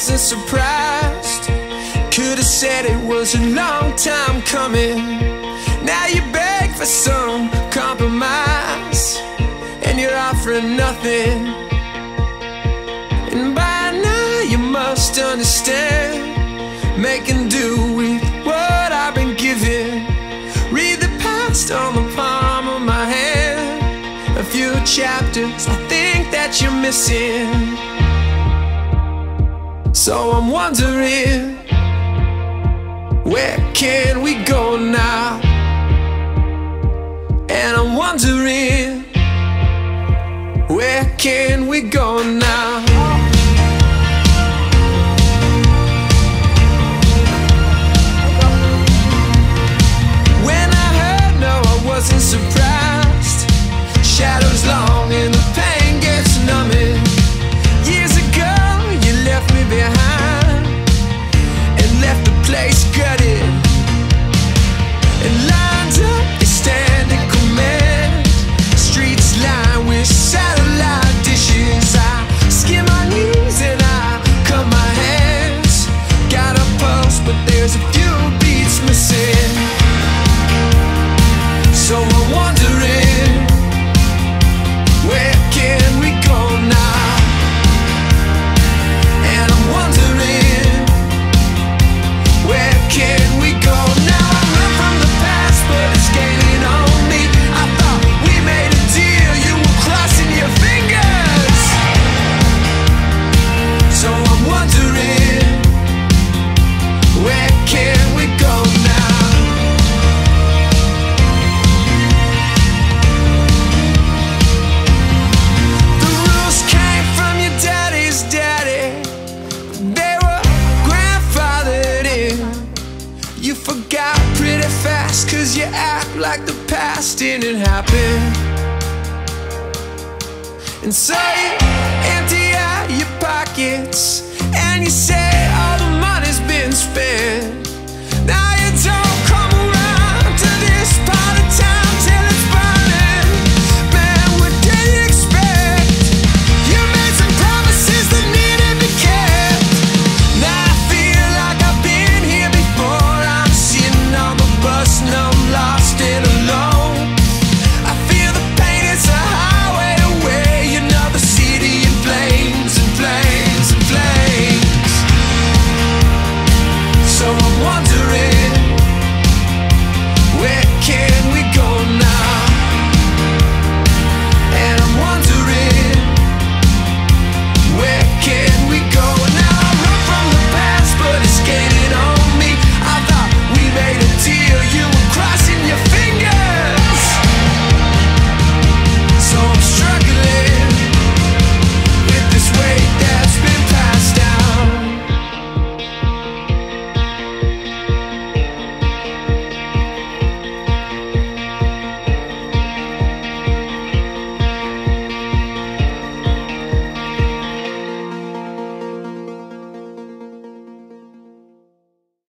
wasn't surprised. Could've said it was a long time coming. Now you beg for some compromise, and you're offering nothing. And by now you must understand, making do with what I've been given. Read the past on the palm of my hand. A few chapters I think that you're missing. So I'm wondering, where can we go now? And I'm wondering, where can we go now? Forgot pretty fast, cause you act like the past didn't happen. And so you empty out your pockets and you say,